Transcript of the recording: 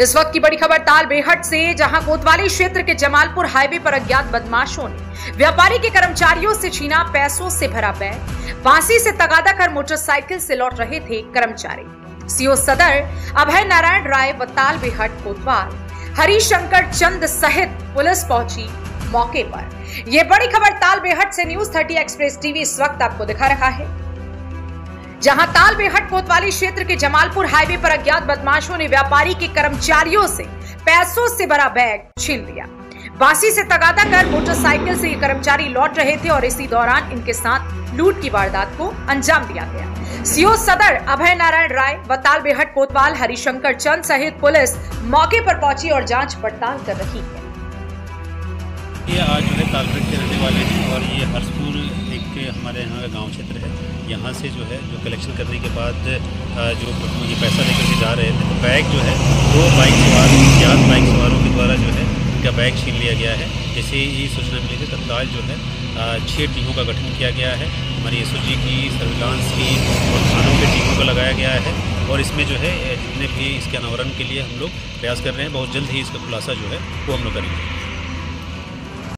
इस वक्त की बड़ी खबर ताल बेहट से, जहाँ कोतवाली क्षेत्र के जमालपुर हाईवे पर अज्ञात बदमाशों ने व्यापारी के कर्मचारियों से छीना पैसों से भरा बैग। फांसी से तगादा कर मोटरसाइकिल से लौट रहे थे कर्मचारी। सीओ सदर, अभय नारायण राय व ताल बेहट कोतवाल, हरिशंकर चंद सहित पुलिस पहुँची मौके पर। यह बड़ी खबर ताल बेहट से न्यूज़ थर्टी एक्सप्रेस टीवी इस वक्त आपको दिखा रहा है। जहाँ ताल बेहट कोतवाली क्षेत्र के जमालपुर हाईवे पर अज्ञात बदमाशों ने व्यापारी के कर्मचारियों से पैसों से भरा बैग छीन लिया। बासी से तगादा कर मोटरसाइकिल से ये कर्मचारी लौट रहे थे और इसी दौरान इनके साथ लूट की वारदात को अंजाम दिया गया। सीओ सदर अभय नारायण राय व ताल बेहट कोतवाल हरिशंकर चंद सहित पुलिस मौके पर पहुँची और जाँच पड़ताल कर रही है। ये आज जो है तालपेट के रहने वाले हैं और ये हरसपुर एक हमारे यहाँ का गाँव क्षेत्र है। यहाँ से जो है, जो कलेक्शन करने के बाद जो ये पैसा लेकर के जा रहे थे तो बैग जो है, दो बाइक सवार ज्ञात बाइक सवारों के द्वारा जो है, इनका बैग छीन लिया गया है। जैसे ही सूचना मिली थी, तत्काल जो है छः टीमों का गठन किया गया है। हमारी एस की, सर्विलांस की और थानों के टीमों को लगाया गया है और इसमें जो है, जितने भी इसके अनावरण के लिए हम लोग प्रयास कर रहे हैं, बहुत जल्द ही इसका खुलासा जो है, वो हम लोग करेंगे।